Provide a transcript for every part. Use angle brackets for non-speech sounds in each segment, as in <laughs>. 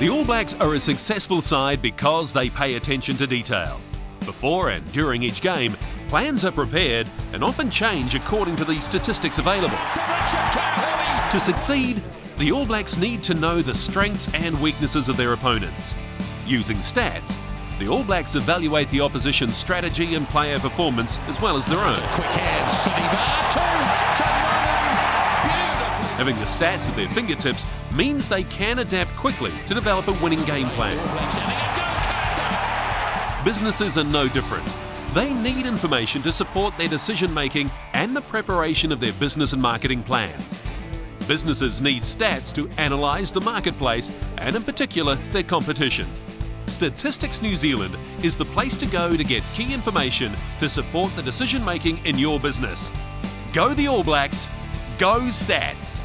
The All Blacks are a successful side because they pay attention to detail. Before and during each game, plans are prepared and often change according to the statistics available. To succeed, the All Blacks need to know the strengths and weaknesses of their opponents. Using stats, the All Blacks evaluate the opposition's strategy and player performance as well as their own. Having the stats at their fingertips means they can adapt quickly to develop a winning game plan. Businesses are no different. They need information to support their decision making and the preparation of their business and marketing plans. Businesses need stats to analyse the marketplace and, in particular, their competition. Statistics New Zealand is the place to go to get key information to support the decision making in your business. Go the All Blacks, go Stats!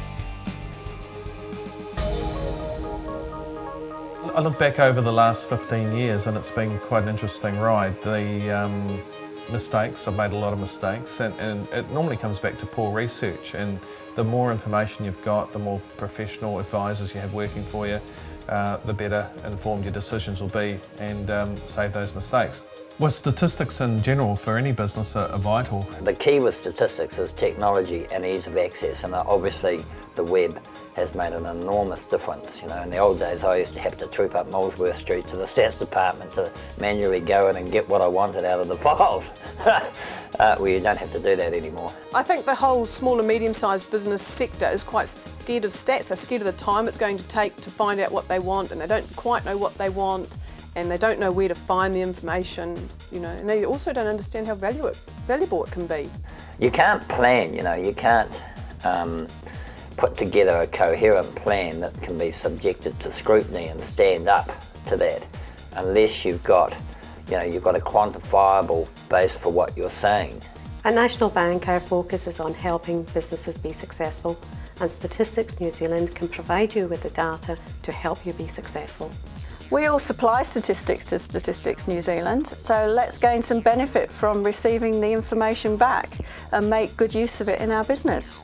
I look back over the last 15 years and it's been quite an interesting ride. The um, mistakes, I've made a lot of mistakes and, and, it normally comes back to poor research and the more information you've got, the more professional advisors you have working for you, uh, the better informed your decisions will be and um, save those mistakes. Well, statistics in general for any business are, are, vital. The key with statistics is technology and ease of access, and obviously the web has made an enormous difference. You know, in the old days, I used to have to troop up Molesworth Street to the stats department to manually go in and get what I wanted out of the <laughs> files. uh, well, you don't have to do that anymore. I think the whole small and medium-sized business sector is quite scared of stats. They're scared of the time it's going to take to find out what they want, and they don't quite know what they want and they don't know where to find the information, you know, and they also don't understand how valuable it, valuable it can be. You can't plan, you know, you can't um, put together a coherent plan that can be subjected to scrutiny and stand up to that unless you've got, you know, you've got a quantifiable base for what you're saying. At National Bank, our focus is on helping businesses be successful and Statistics New Zealand can provide you with the data to help you be successful. We all supply statistics to Statistics New Zealand, so let's gain some benefit from receiving the information back and make good use of it in our business.